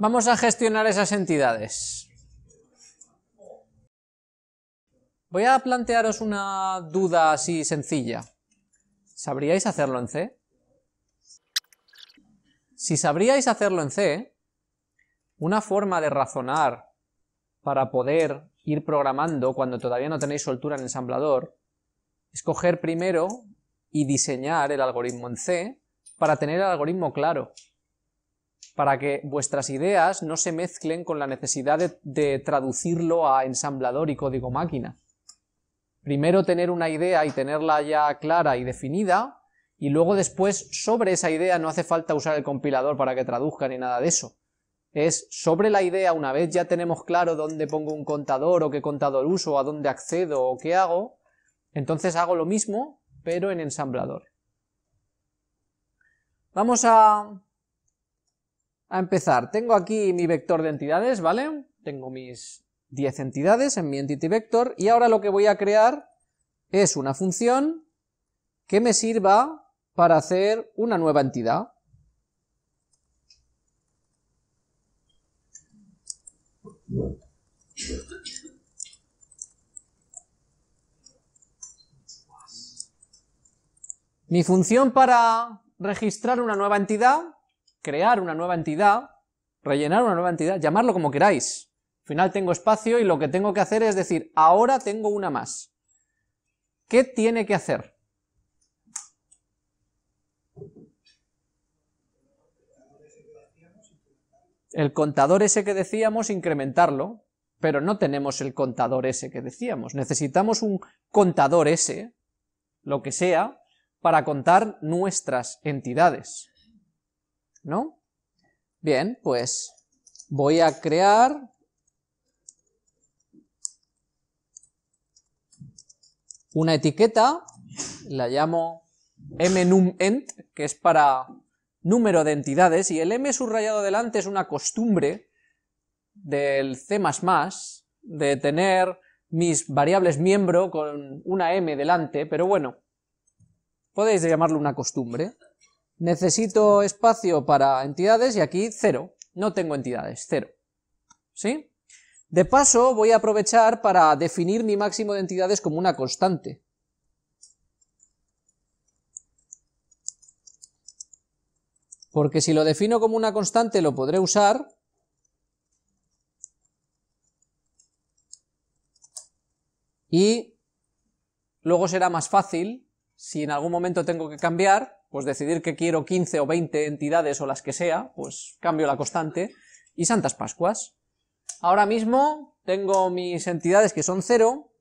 Vamos a gestionar esas entidades. Voy a plantearos una duda así sencilla. ¿Sabríais hacerlo en C? Si sabríais hacerlo en C, una forma de razonar para poder ir programando cuando todavía no tenéis soltura en ensamblador es coger primero y diseñar el algoritmo en C para tener el algoritmo claro, para que vuestras ideas no se mezclen con la necesidad de, traducirlo a ensamblador y código máquina. Primero tener una idea y tenerla ya clara y definida, y luego después sobre esa idea no hace falta usar el compilador para que traduzca ni nada de eso. Es sobre la idea, una vez ya tenemos claro dónde pongo un contador o qué contador uso, a dónde accedo o qué hago, entonces hago lo mismo, pero en ensamblador. Vamos a, a empezar. Tengo aquí mi vector de entidades, ¿vale? Tengo mis 10 entidades en mi entity vector y ahora lo que voy a crear es una función que me sirva para hacer una nueva entidad. Mi función para registrar una nueva entidad, crear una nueva entidad, rellenar una nueva entidad, llamarlo como queráis. Al final tengo espacio y lo que tengo que hacer es decir, ahora tengo una más. ¿Qué tiene que hacer? El contador ese que decíamos, incrementarlo, pero no tenemos el contador ese que decíamos. Necesitamos un contador ese, lo que sea, para contar nuestras entidades. ¿No? Bien, pues voy a crear una etiqueta, la llamo mnumEnt, que es para número de entidades, y el m subrayado delante es una costumbre del C++, de tener mis variables miembro con una m delante, pero bueno, podéis llamarlo una costumbre. Necesito espacio para entidades y aquí cero, no tengo entidades, cero. ¿Sí? De paso voy a aprovechar para definir mi máximo de entidades como una constante. Porque si lo defino como una constante lo podré usar y luego será más fácil si en algún momento tengo que cambiar, pues decidir que quiero 15 o 20 entidades o las que sea, pues cambio la constante, y Santas Pascuas. Ahora mismo tengo mis entidades que son cero,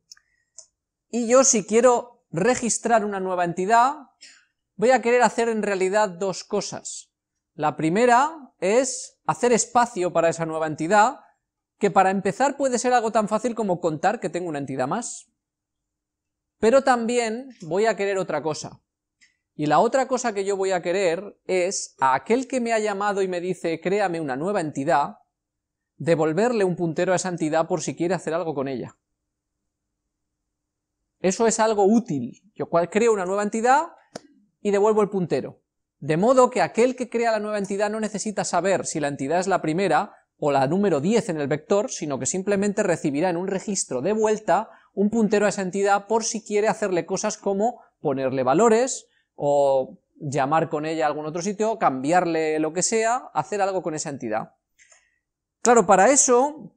y yo si quiero registrar una nueva entidad, voy a querer hacer en realidad dos cosas. La primera es hacer espacio para esa nueva entidad, que para empezar puede ser algo tan fácil como contar que tengo una entidad más. Pero también voy a querer otra cosa. Y la otra cosa que yo voy a querer es a aquel que me ha llamado y me dice créame una nueva entidad, devolverle un puntero a esa entidad por si quiere hacer algo con ella. Eso es algo útil. Yo creo una nueva entidad y devuelvo el puntero. De modo que aquel que crea la nueva entidad no necesita saber si la entidad es la primera o la número 10 en el vector, sino que simplemente recibirá en un registro de vuelta un puntero a esa entidad por si quiere hacerle cosas como ponerle valores, o llamar con ella a algún otro sitio, cambiarle lo que sea, hacer algo con esa entidad. Claro, para eso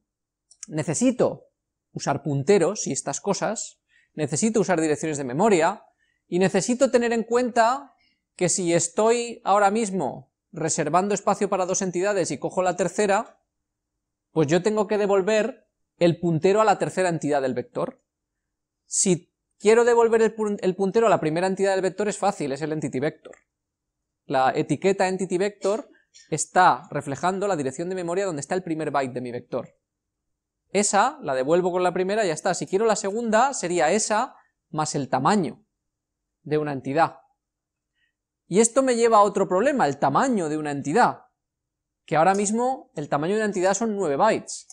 necesito usar punteros y estas cosas, necesito usar direcciones de memoria, y necesito tener en cuenta que si estoy ahora mismo reservando espacio para dos entidades y cojo la tercera, pues yo tengo que devolver el puntero a la tercera entidad del vector. Si quiero devolver el, puntero a la primera entidad del vector es fácil, es el entity vector. La etiqueta entity vector está reflejando la dirección de memoria donde está el primer byte de mi vector. Esa la devuelvo con la primera y ya está. Si quiero la segunda, sería esa más el tamaño de una entidad. Y esto me lleva a otro problema, el tamaño de una entidad. Que ahora mismo el tamaño de una entidad son 9 bytes,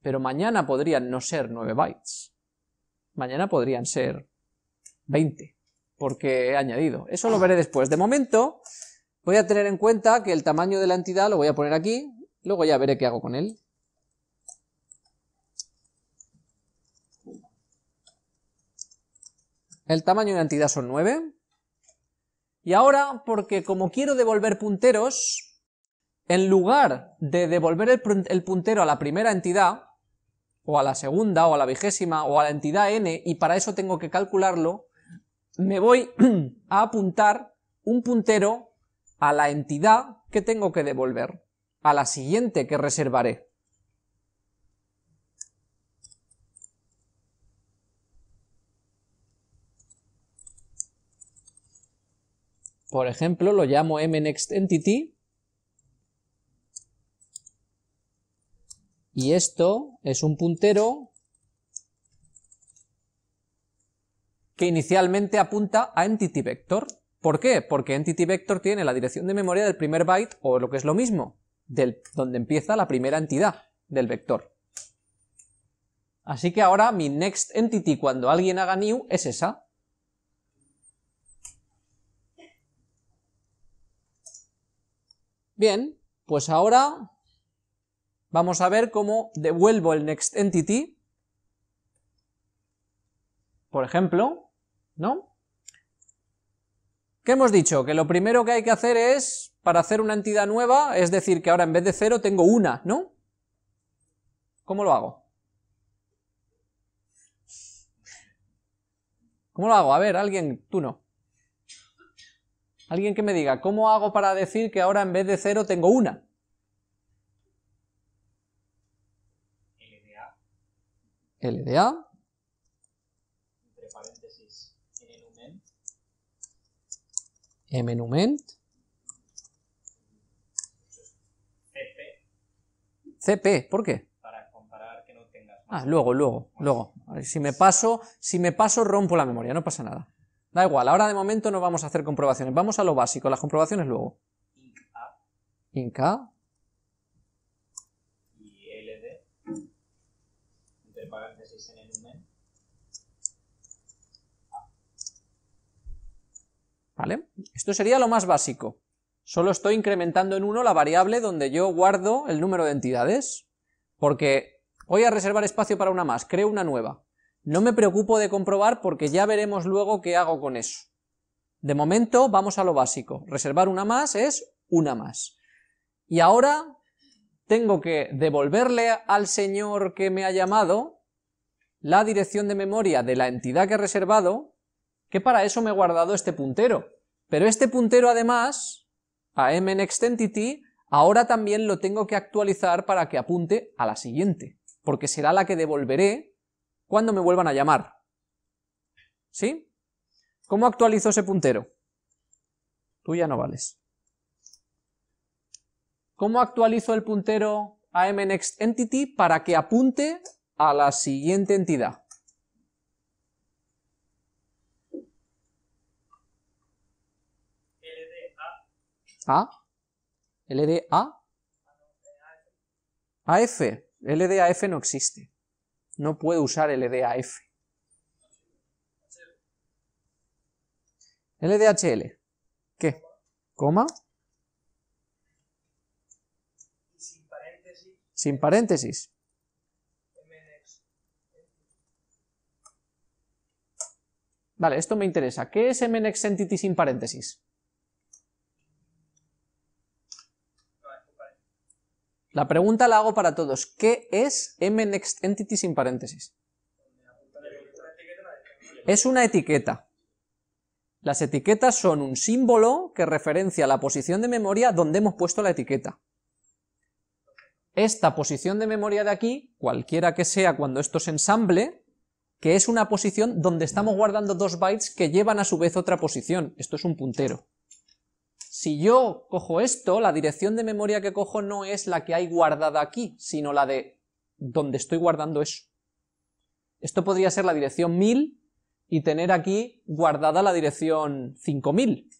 pero mañana podrían no ser 9 bytes mañana podrían ser 20, porque he añadido. Eso lo veré después. De momento, voy a tener en cuenta que el tamaño de la entidad, lo voy a poner aquí, luego ya veré qué hago con él. El tamaño de una entidad son 9. Y ahora, porque como quiero devolver punteros, en lugar de devolver el, puntero a la primera entidad, o a la segunda, o a la vigésima, o a la entidad n, y para eso tengo que calcularlo, me voy a apuntar un puntero a la entidad que tengo que devolver, a la siguiente que reservaré. Por ejemplo, lo llamo mNextEntity. Y esto es un puntero que inicialmente apunta a entity vector. ¿Por qué? Porque entity vector tiene la dirección de memoria del primer byte, o lo que es lo mismo, del, donde empieza la primera entidad del vector. Así que ahora mi next entity cuando alguien haga new es esa. Bien, pues ahora vamos a ver cómo devuelvo el next entity. Por ejemplo, ¿no? ¿Qué hemos dicho? Que lo primero que hay que hacer es, para hacer una entidad nueva, es decir, que ahora en vez de cero tengo una, ¿no? ¿Cómo lo hago? ¿Cómo lo hago? A ver, alguien, tú no. Alguien que me diga, ¿cómo hago para decir que ahora en vez de cero tengo una? LDA. Entre paréntesis. CP. CP, ¿por qué? Para comparar que no tengas Ah, luego, luego, luego. si me paso, si me paso rompo la memoria, no pasa nada. Da igual, ahora de momento no vamos a hacer comprobaciones, vamos a lo básico, las comprobaciones luego. Inc A. Y LD, entre paréntesis en el Esto sería lo más básico. Solo estoy incrementando en uno la variable donde yo guardo el número de entidades, porque voy a reservar espacio para una más, creo una nueva. No me preocupo de comprobar porque ya veremos luego qué hago con eso. De momento vamos a lo básico, reservar una más es una más. Y ahora tengo que devolverle al señor que me ha llamado la dirección de memoria de la entidad que he reservado, que para eso me he guardado este puntero. Pero este puntero además, a mNextEntity, ahora también lo tengo que actualizar para que apunte a la siguiente, porque será la que devolveré cuando me vuelvan a llamar. ¿Sí? ¿Cómo actualizo ese puntero? Tú ya no vales. ¿Cómo actualizo el puntero a mNextEntity para que apunte a la siguiente entidad? ¿A? ¿LDA? AF. LDAF no existe no puedo usar LDAF. LDHL. ¿Qué? ¿Coma? Sin paréntesis. Sin paréntesis. Vale, esto me interesa. ¿Qué es MNexEntity sin paréntesis? La pregunta la hago para todos. ¿Qué es mNextEntity sin paréntesis? Es una etiqueta. Las etiquetas son un símbolo que referencia la posición de memoria donde hemos puesto la etiqueta. Esta posición de memoria de aquí, cualquiera que sea cuando esto se ensamble, que es una posición donde estamos guardando dos bytes que llevan a su vez otra posición. Esto es un puntero. Si yo cojo esto, la dirección de memoria que cojo no es la que hay guardada aquí, sino la de donde estoy guardando eso. Esto podría ser la dirección 1000 y tener aquí guardada la dirección 5000.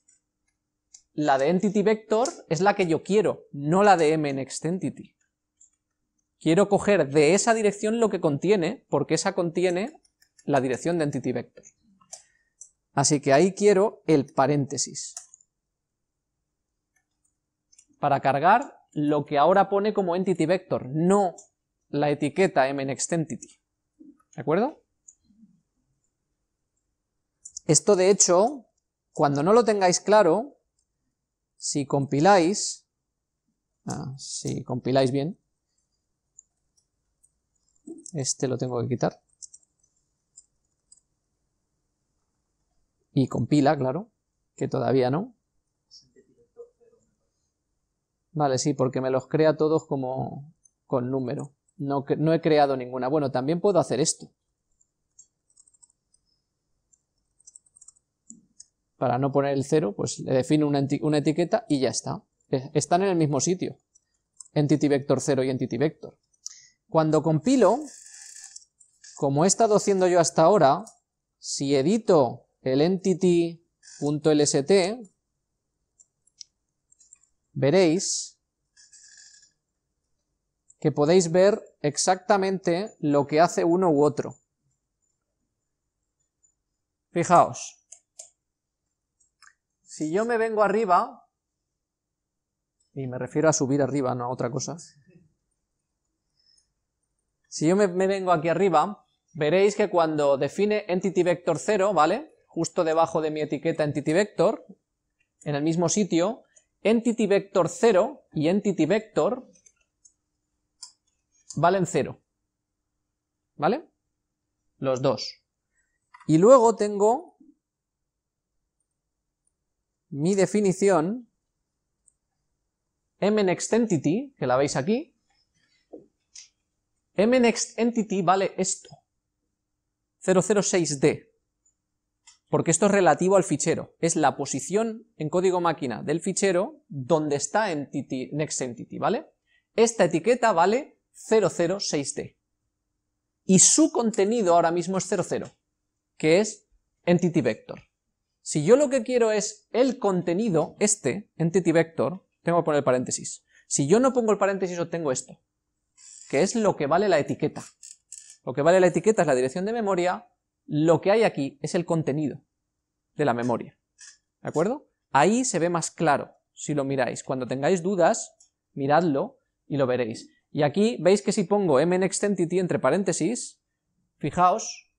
La de entity vector es la que yo quiero, no la de mNextEntity. Quiero coger de esa dirección lo que contiene, porque esa contiene la dirección de entity vector. Así que ahí quiero el paréntesis para cargar lo que ahora pone como entity vector, no la etiqueta mNextEntity. ¿De acuerdo? Esto de hecho, cuando no lo tengáis claro, si compiláis, ah, si compiláis bien, este lo tengo que quitar, y compila, claro, que todavía no. Vale, sí, porque me los crea todos como con número. No, no he creado ninguna. Bueno, también puedo hacer esto. Para no poner el cero, pues le defino una, una etiqueta y ya está. E, están en el mismo sitio. Entity vector 0 y entity vector. Cuando compilo, como he estado haciendo yo hasta ahora, si edito el entity.lst, veréis que podéis ver exactamente lo que hace uno u otro. Fijaos, si yo me vengo arriba, y me refiero a subir arriba, no a otra cosa, si yo me, vengo aquí arriba, veréis que cuando define entity vector 0, ¿vale? justo debajo de mi etiqueta entity vector, en el mismo sitio, entity vector 0 y entity vector valen 0. ¿Vale? Los dos. Y luego tengo mi definición mNextEntity, que la veis aquí. mNextEntity vale esto, 006D porque esto es relativo al fichero, es la posición en código máquina del fichero donde está entity, next entity, ¿vale? Esta etiqueta vale 006D y su contenido ahora mismo es 00, que es entity vector. Si yo lo que quiero es el contenido, este, entity vector, tengo que poner el paréntesis. Si yo no pongo el paréntesis obtengo esto, que es lo que vale la etiqueta. Lo que vale la etiqueta es la dirección de memoria, lo que hay aquí es el contenido de la memoria. ¿De acuerdo? Ahí se ve más claro, si lo miráis. Cuando tengáis dudas, miradlo y lo veréis. Y aquí veis que si pongo mNextEntity entre paréntesis, fijaos,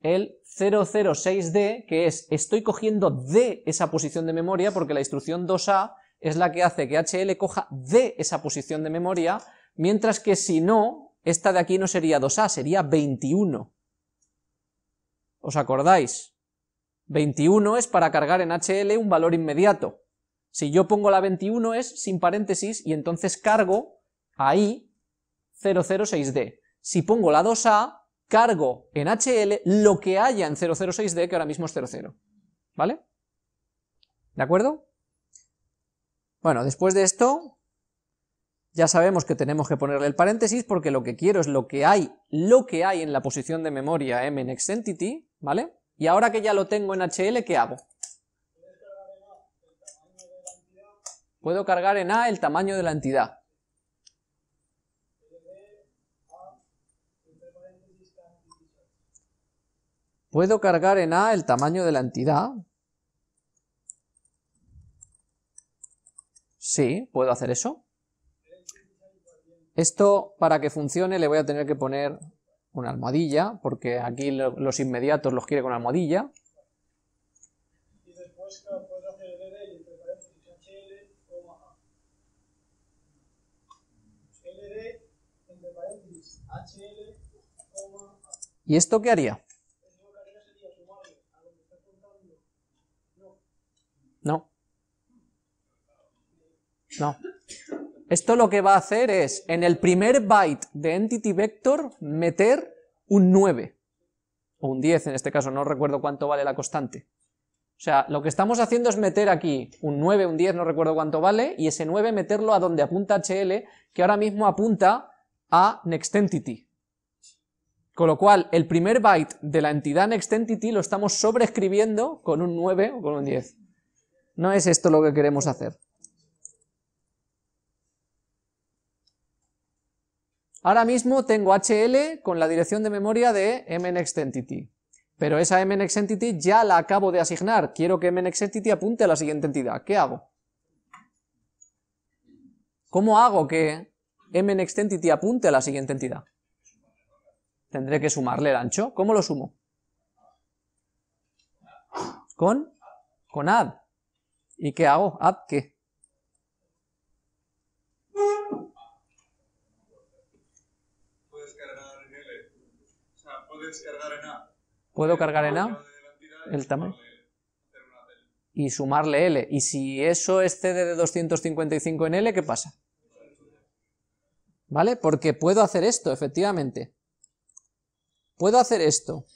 el 006D, que es, estoy cogiendo de esa posición de memoria, porque la instrucción 2A es la que hace que HL coja de esa posición de memoria, mientras que si no, esta de aquí no sería 2A, sería 21. ¿Os acordáis? 21 es para cargar en HL un valor inmediato. Si yo pongo la 21 es sin paréntesis y entonces cargo ahí 006D. Si pongo la 2A, cargo en HL lo que haya en 006D, que ahora mismo es 00. ¿Vale? ¿De acuerdo? Bueno, después de esto, ya sabemos que tenemos que ponerle el paréntesis porque lo que quiero es lo que hay, lo que hay en la posición de memoria mNextEntity, ¿vale? Y ahora que ya lo tengo en HL, ¿qué hago? Puedo cargar en A el tamaño de la entidad. Puedo cargar en A el tamaño de la entidad. Sí, puedo hacer eso. Esto, para que funcione, le voy a tener que poner una almohadilla, porque aquí los inmediatos los quiere con almohadilla. Y esto qué haría? No. No. Esto lo que va a hacer es, en el primer byte de entity vector, meter un 9, o un 10 en este caso, no recuerdo cuánto vale la constante. O sea, lo que estamos haciendo es meter aquí un 9, un 10, no recuerdo cuánto vale, y ese 9 meterlo a donde apunta HL, que ahora mismo apunta a NextEntity. Con lo cual, el primer byte de la entidad NextEntity lo estamos sobreescribiendo con un 9 o con un 10. No es esto lo que queremos hacer. Ahora mismo tengo HL con la dirección de memoria de mNextEntity, pero esa mNextEntity ya la acabo de asignar, quiero que mNextEntity apunte a la siguiente entidad, ¿qué hago? ¿Cómo hago que m next entity apunte a la siguiente entidad? Tendré que sumarle el ancho. ¿Cómo lo sumo? Con, con add. ¿Y qué hago? ¿Add qué? ¿Puedo cargar en A? El tamaño. y sumarle L. Y si eso excede de 255 en L, ¿qué pasa? ¿Vale? Porque puedo hacer esto, efectivamente. Puedo hacer esto.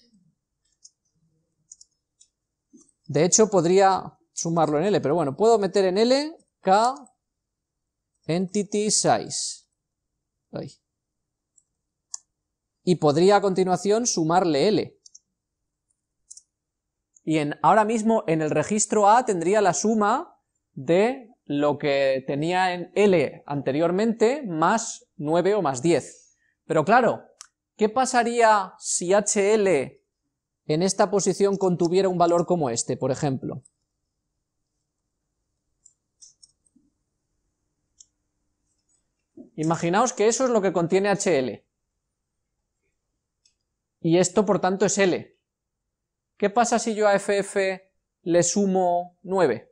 De hecho, podría sumarlo en L, pero bueno, puedo meter en L K entity size. Ahí. Y podría a continuación sumarle L. Y en, ahora mismo en el registro A tendría la suma de lo que tenía en L anteriormente más 9 o más 10. Pero claro, ¿qué pasaría si HL en esta posición contuviera un valor como este, por ejemplo? Imaginaos que eso es lo que contiene HL. Y esto, por tanto, es L. ¿Qué pasa si yo a FF le sumo 9?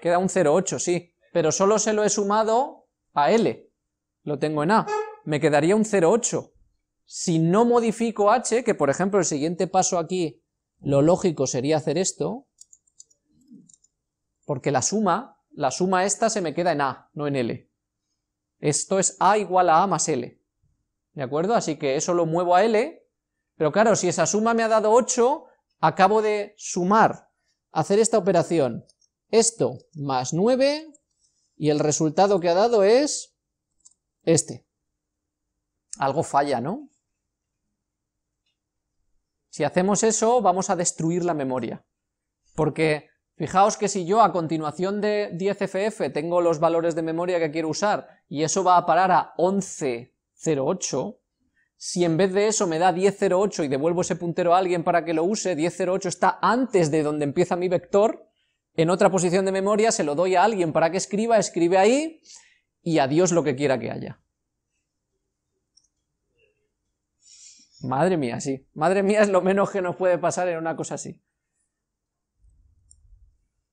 Queda un 0,8, sí, pero solo se lo he sumado a L, lo tengo en A, me quedaría un 0,8. Si no modifico H, que por ejemplo el siguiente paso aquí, lo lógico sería hacer esto, porque la suma, la suma esta se me queda en A, no en L. Esto es A igual a A más L. ¿De acuerdo? Así que eso lo muevo a L, pero claro, si esa suma me ha dado 8, acabo de sumar, hacer esta operación, esto más 9, y el resultado que ha dado es este. Algo falla, ¿no? Si hacemos eso, vamos a destruir la memoria. Porque fijaos que si yo a continuación de 10FF tengo los valores de memoria que quiero usar, y eso va a parar a 1108, si en vez de eso me da 1008 y devuelvo ese puntero a alguien para que lo use, 1008 está antes de donde empieza mi vector, en otra posición de memoria se lo doy a alguien para que escriba, escribe ahí, y adiós lo que quiera que haya. Madre mía, sí. Madre mía es lo menos que nos puede pasar en una cosa así.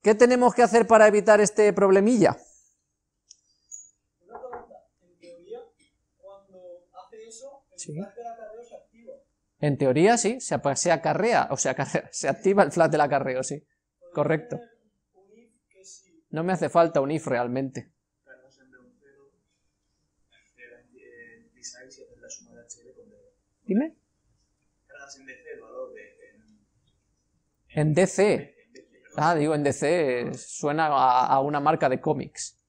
¿Qué tenemos que hacer para evitar este problemilla? Una pregunta, en teoría, cuando hace eso, el Sí. flash del acarreo se activa. En teoría sí, se, acarrea, o sea, se activa el flash del acarreo, sí. Correcto. No me hace falta un if realmente. cargas en B1 en D6 y haces la suma de HL con D. Dime. En DC Ah, digo, en DC suena a, a una marca de cómics.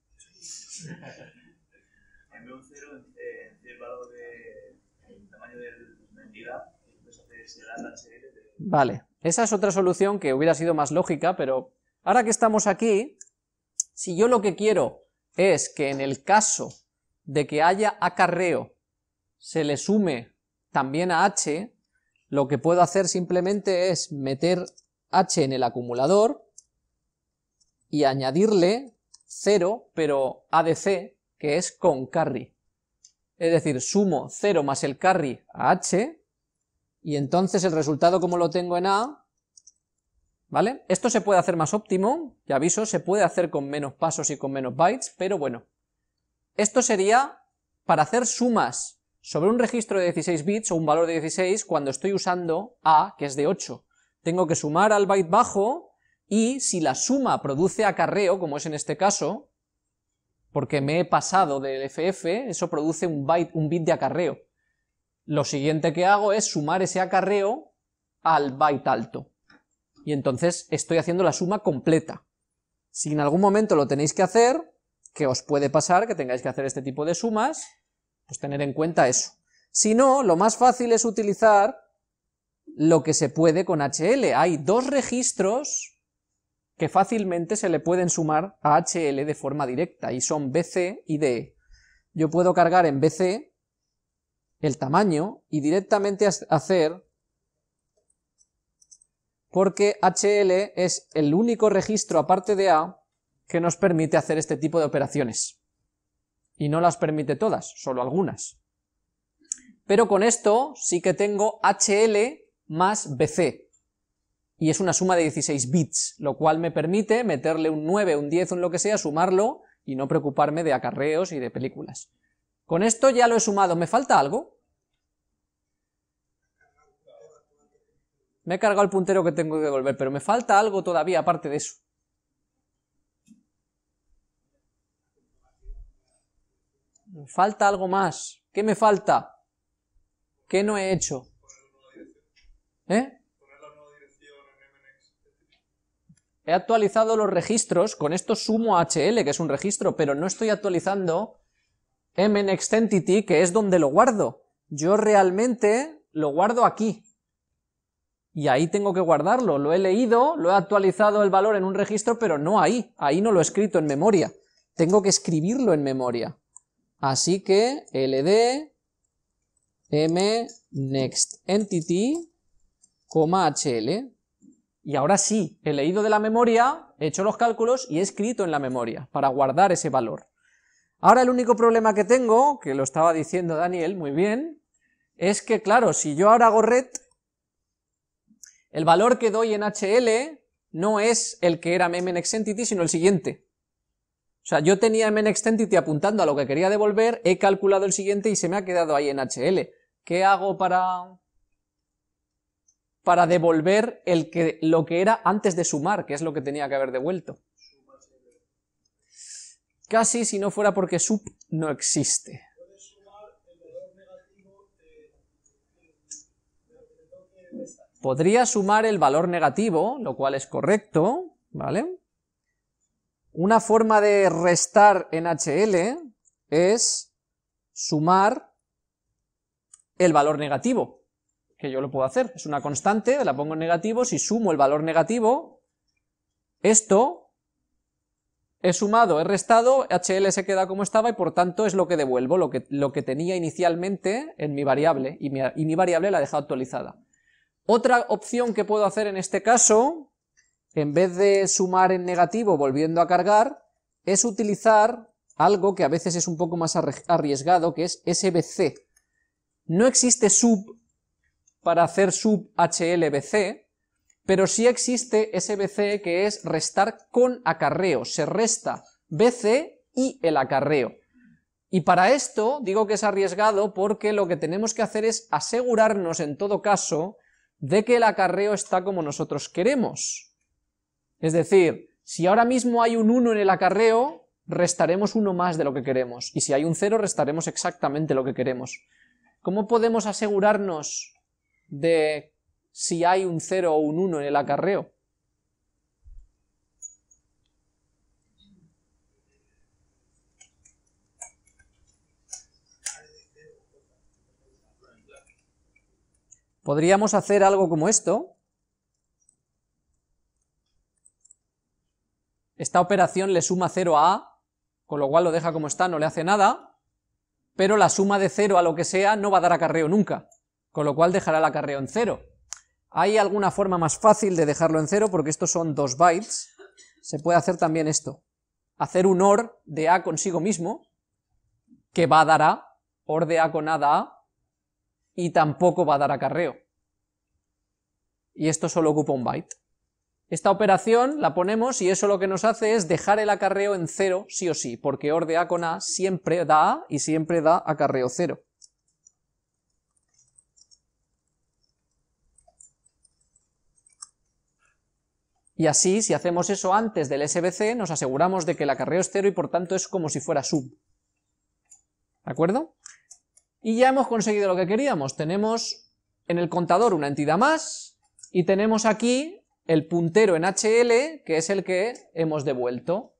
En B1 el valor de. el tamaño de la entidad y entonces haces el HL de. Vale, esa es otra solución que hubiera sido más lógica, pero ahora que estamos aquí, si yo lo que quiero es que en el caso de que haya acarreo se le sume también a h, lo que puedo hacer simplemente es meter h en el acumulador y añadirle 0, pero ADC, que es con carry. Es decir, sumo 0 más el carry a h, y entonces el resultado como lo tengo en A, ¿vale? Esto se puede hacer más óptimo, ya aviso, se puede hacer con menos pasos y con menos bytes, pero bueno. Esto sería para hacer sumas sobre un registro de 16 bits o un valor de 16 cuando estoy usando A, que es de 8. Tengo que sumar al byte bajo y si la suma produce acarreo, como es en este caso, porque me he pasado del FF, eso produce un byte, un bit de acarreo. Lo siguiente que hago es sumar ese acarreo al byte alto. Y entonces estoy haciendo la suma completa. Si en algún momento lo tenéis que hacer, que os puede pasar que tengáis que hacer este tipo de sumas, pues tener en cuenta eso. Si no, lo más fácil es utilizar lo que se puede con HL. Hay dos registros que fácilmente se le pueden sumar a HL de forma directa, y son BC y DE. Yo puedo cargar en BC el tamaño y directamente hacer porque HL es el único registro aparte de A que nos permite hacer este tipo de operaciones. Y no las permite todas, solo algunas. Pero con esto sí que tengo HL más BC, y es una suma de 16 bits, lo cual me permite meterle un 9, un 10, un lo que sea, sumarlo y no preocuparme de acarreos y de películas. Con esto ya lo he sumado, ¿me falta algo? Me he cargado el puntero que tengo que devolver, pero me falta algo todavía aparte de eso. Me falta algo más. ¿Qué me falta? ¿Qué no he hecho? ¿Eh? He actualizado los registros, con esto sumo HL, que es un registro, pero no estoy actualizando mNextEntity, que es donde lo guardo. Yo realmente lo guardo aquí. Y ahí tengo que guardarlo. Lo he leído, lo he actualizado el valor en un registro, pero no ahí. Ahí no lo he escrito en memoria. Tengo que escribirlo en memoria. Así que ld mNextEntity, hl. Y ahora sí, he leído de la memoria, he hecho los cálculos y he escrito en la memoria para guardar ese valor. Ahora el único problema que tengo, que lo estaba diciendo Daniel muy bien, es que claro, si yo ahora hago red, el valor que doy en HL no es el que era mNextEntity, sino el siguiente. O sea, yo tenía mNextEntity apuntando a lo que quería devolver, he calculado el siguiente y se me ha quedado ahí en HL. ¿Qué hago para, para devolver el que, lo que era antes de sumar, que es lo que tenía que haber devuelto. Casi si no fuera porque sub no existe. Podría sumar el valor negativo, lo cual es correcto, ¿vale? Una forma de restar en HL es sumar el valor negativo que yo lo puedo hacer. Es una constante, la pongo en negativo, si sumo el valor negativo, esto he sumado, he restado, HL se queda como estaba y por tanto es lo que devuelvo, lo que, lo que tenía inicialmente en mi variable, y mi, y mi variable la he dejado actualizada. Otra opción que puedo hacer en este caso, en vez de sumar en negativo volviendo a cargar, es utilizar algo que a veces es un poco más arriesgado, que es SBC. No existe sub para hacer sub HLBC, pero sí existe SBC que es restar con acarreo, se resta BC y el acarreo. Y para esto digo que es arriesgado porque lo que tenemos que hacer es asegurarnos en todo caso de que el acarreo está como nosotros queremos. Es decir, si ahora mismo hay un 1 en el acarreo, restaremos uno más de lo que queremos, y si hay un 0 restaremos exactamente lo que queremos. ¿Cómo podemos asegurarnos de si hay un 0 o un 1 en el acarreo. Podríamos hacer algo como esto. Esta operación le suma 0 a A, con lo cual lo deja como está, no le hace nada, pero la suma de 0 a lo que sea no va a dar acarreo nunca con lo cual dejará el acarreo en cero. ¿Hay alguna forma más fácil de dejarlo en cero? Porque estos son dos bytes. Se puede hacer también esto. Hacer un OR de A consigo mismo, que va a dar A, OR de A con A da A, y tampoco va a dar acarreo. Y esto solo ocupa un byte. Esta operación la ponemos y eso lo que nos hace es dejar el acarreo en cero sí o sí, porque OR de A con A siempre da A y siempre da acarreo cero. Y así, si hacemos eso antes del SBC, nos aseguramos de que el acarreo es cero y por tanto es como si fuera sub. ¿De acuerdo? Y ya hemos conseguido lo que queríamos. Tenemos en el contador una entidad más y tenemos aquí el puntero en HL, que es el que hemos devuelto.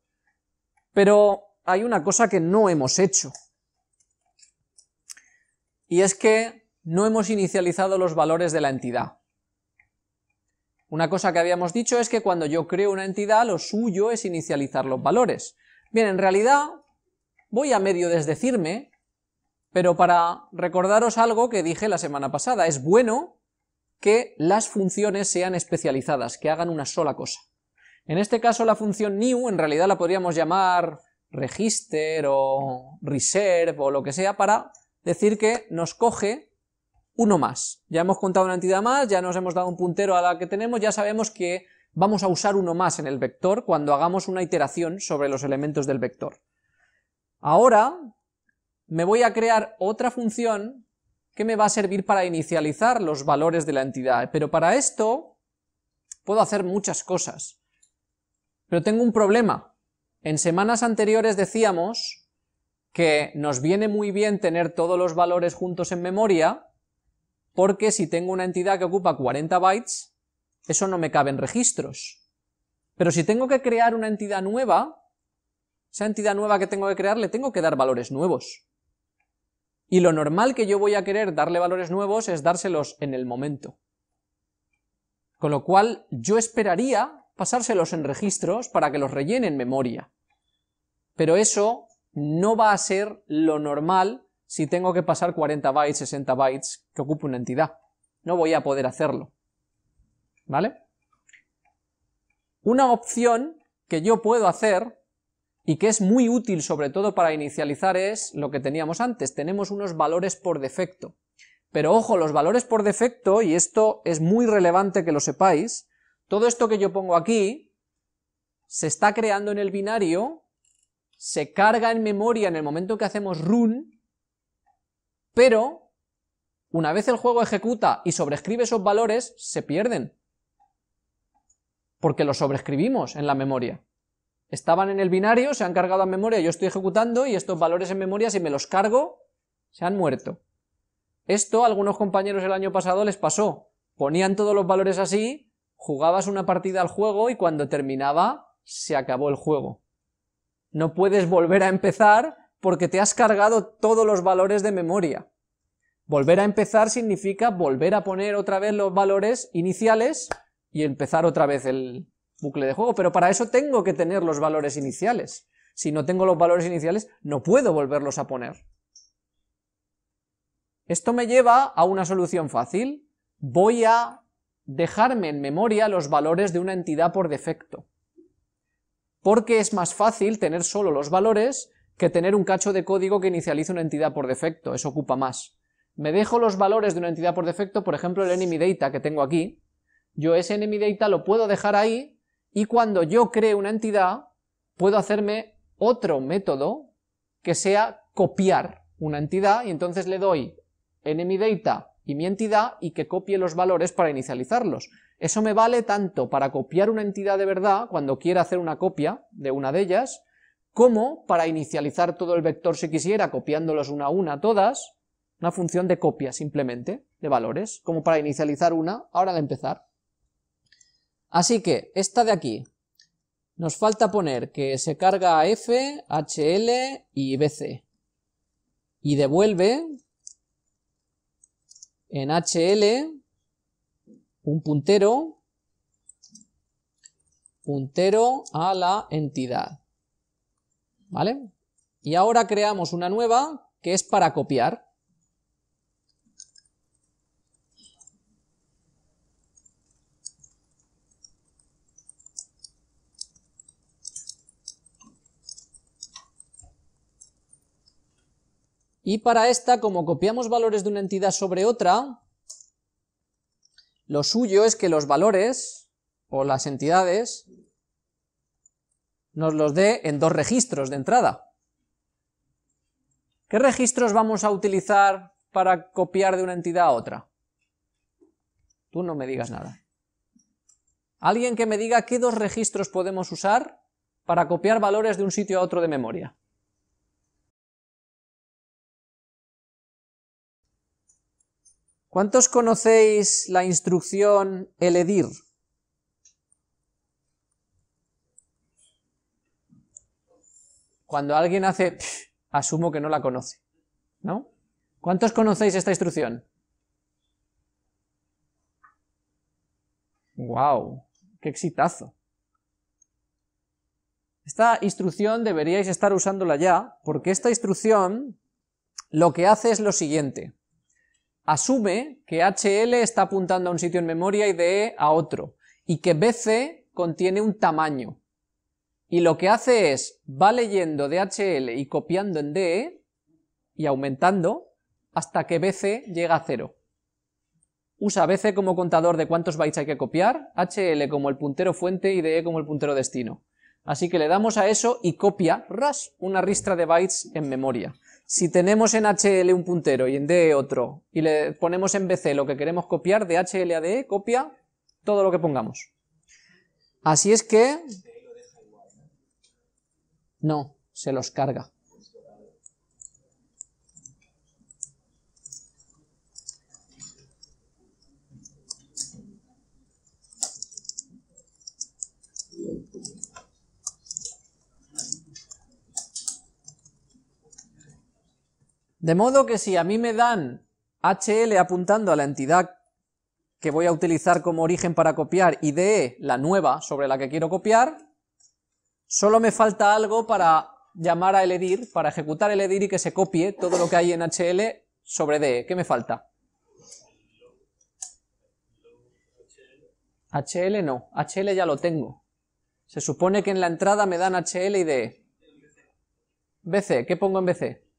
Pero hay una cosa que no hemos hecho. Y es que no hemos inicializado los valores de la entidad. Una cosa que habíamos dicho es que cuando yo creo una entidad, lo suyo es inicializar los valores. Bien, en realidad voy a medio desdecirme, pero para recordaros algo que dije la semana pasada, es bueno que las funciones sean especializadas, que hagan una sola cosa. En este caso la función new en realidad la podríamos llamar register o reserve o lo que sea para decir que nos coge uno más. Ya hemos contado una entidad más, ya nos hemos dado un puntero a la que tenemos, ya sabemos que vamos a usar uno más en el vector cuando hagamos una iteración sobre los elementos del vector. Ahora me voy a crear otra función que me va a servir para inicializar los valores de la entidad, pero para esto puedo hacer muchas cosas. Pero tengo un problema. En semanas anteriores decíamos que nos viene muy bien tener todos los valores juntos en memoria, porque si tengo una entidad que ocupa 40 bytes, eso no me cabe en registros. Pero si tengo que crear una entidad nueva, esa entidad nueva que tengo que crear le tengo que dar valores nuevos. Y lo normal que yo voy a querer darle valores nuevos es dárselos en el momento. Con lo cual yo esperaría pasárselos en registros para que los rellene en memoria. Pero eso no va a ser lo normal si tengo que pasar 40 bytes, 60 bytes que ocupe una entidad. No voy a poder hacerlo. ¿Vale? Una opción que yo puedo hacer y que es muy útil sobre todo para inicializar es lo que teníamos antes, tenemos unos valores por defecto. Pero ojo, los valores por defecto, y esto es muy relevante que lo sepáis, todo esto que yo pongo aquí se está creando en el binario, se carga en memoria en el momento que hacemos run, pero una vez el juego ejecuta y sobrescribe esos valores, se pierden. Porque los sobrescribimos en la memoria. Estaban en el binario, se han cargado en memoria, yo estoy ejecutando y estos valores en memoria, si me los cargo, se han muerto. Esto a algunos compañeros el año pasado les pasó. Ponían todos los valores así, jugabas una partida al juego y cuando terminaba, se acabó el juego. No puedes volver a empezar porque te has cargado todos los valores de memoria. Volver a empezar significa volver a poner otra vez los valores iniciales y empezar otra vez el bucle de juego, pero para eso tengo que tener los valores iniciales. Si no tengo los valores iniciales, no puedo volverlos a poner. Esto me lleva a una solución fácil. Voy a dejarme en memoria los valores de una entidad por defecto. Porque es más fácil tener solo los valores que tener un cacho de código que inicialice una entidad por defecto, eso ocupa más. Me dejo los valores de una entidad por defecto, por ejemplo el enemy data que tengo aquí, yo ese enemy data lo puedo dejar ahí y cuando yo cree una entidad puedo hacerme otro método que sea copiar una entidad y entonces le doy enemy data y mi entidad y que copie los valores para inicializarlos. Eso me vale tanto para copiar una entidad de verdad cuando quiera hacer una copia de una de ellas, como para inicializar todo el vector si quisiera, copiándolos una a una todas, una función de copia simplemente, de valores, como para inicializar una, ahora de empezar. Así que, esta de aquí, nos falta poner que se carga f, hl y bc, y devuelve en hl un puntero, puntero a la entidad. ¿Vale? Y ahora creamos una nueva que es para copiar. Y para esta, como copiamos valores de una entidad sobre otra, lo suyo es que los valores, o las entidades, nos los dé en dos registros de entrada. ¿Qué registros vamos a utilizar para copiar de una entidad a otra? Tú no me digas nada. Alguien que me diga qué dos registros podemos usar para copiar valores de un sitio a otro de memoria. ¿Cuántos conocéis la instrucción eledir? Cuando alguien hace, asumo que no la conoce, ¿no? ¿Cuántos conocéis esta instrucción? ¡Wow! ¡Qué exitazo! Esta instrucción deberíais estar usándola ya, porque esta instrucción lo que hace es lo siguiente. Asume que HL está apuntando a un sitio en memoria y DE a otro, y que BC contiene un tamaño. Y lo que hace es, va leyendo DHL y copiando en DE y aumentando hasta que BC llega a cero. Usa BC como contador de cuántos bytes hay que copiar, HL como el puntero fuente y DE como el puntero destino. Así que le damos a eso y copia, ras, una ristra de bytes en memoria. Si tenemos en HL un puntero y en DE otro, y le ponemos en BC lo que queremos copiar, de HL a DE, copia todo lo que pongamos. Así es que... No, se los carga. De modo que si a mí me dan HL apuntando a la entidad que voy a utilizar como origen para copiar y DE la nueva sobre la que quiero copiar, solo me falta algo para llamar a eledir, para ejecutar el edir y que se copie todo lo que hay en HL sobre DE. ¿Qué me falta? HL no, HL ya lo tengo. Se supone que en la entrada me dan HL y DE. BC, ¿qué pongo en BC?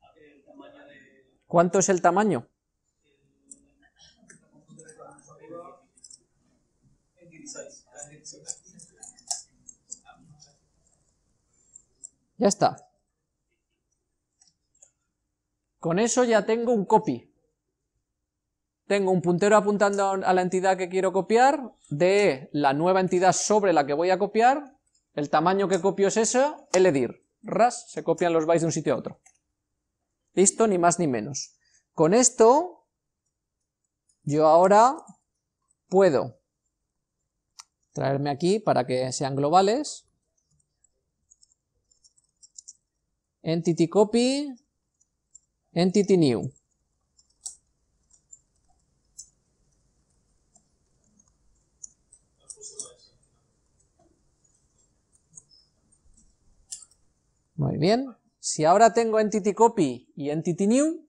¿Cuánto es el tamaño? Ya está. Con eso ya tengo un copy. Tengo un puntero apuntando a la entidad que quiero copiar, de la nueva entidad sobre la que voy a copiar, el tamaño que copio es eso, el edir. Ras, se copian los bytes de un sitio a otro. Listo, ni más ni menos. Con esto, yo ahora puedo traerme aquí para que sean globales. Entity copy, entity new. Muy bien. Si ahora tengo entity copy y entity new,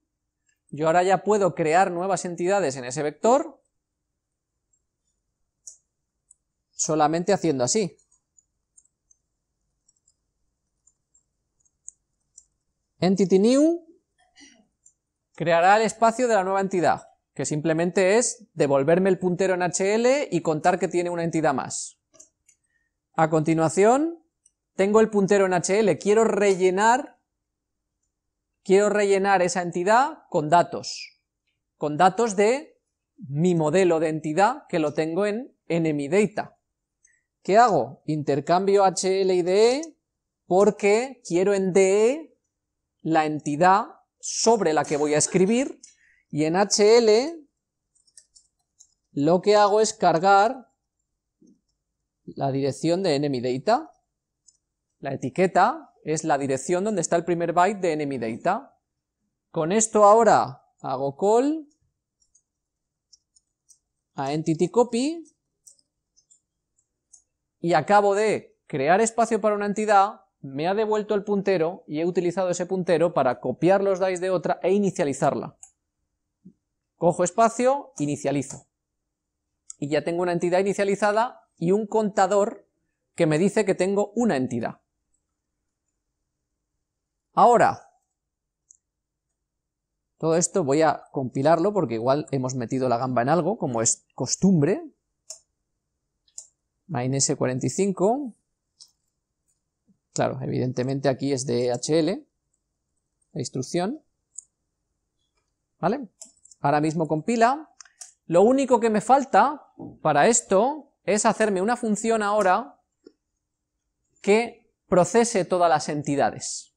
yo ahora ya puedo crear nuevas entidades en ese vector solamente haciendo así. Entity new creará el espacio de la nueva entidad, que simplemente es devolverme el puntero en HL y contar que tiene una entidad más. A continuación, tengo el puntero en HL, quiero rellenar quiero rellenar esa entidad con datos, con datos de mi modelo de entidad que lo tengo en NMIData. ¿Qué hago? Intercambio HL y DE porque quiero en DE la entidad sobre la que voy a escribir y en HL lo que hago es cargar la dirección de NMIData, la etiqueta es la dirección donde está el primer byte de enemy data. Con esto ahora hago call a entity copy y acabo de crear espacio para una entidad, me ha devuelto el puntero y he utilizado ese puntero para copiar los bytes de otra e inicializarla. Cojo espacio, inicializo. Y ya tengo una entidad inicializada y un contador que me dice que tengo una entidad. Ahora, todo esto voy a compilarlo porque igual hemos metido la gamba en algo, como es costumbre. MineS45. Claro, evidentemente aquí es de HL, la instrucción. ¿Vale? Ahora mismo compila. Lo único que me falta para esto es hacerme una función ahora que procese todas las entidades.